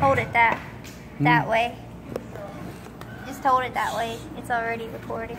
hold it that that hmm. way. Just hold it that way. It's already recording.